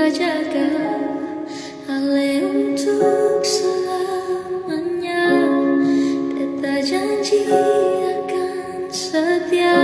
terjaga Ale untuk selamanya. Beta janji akan setia.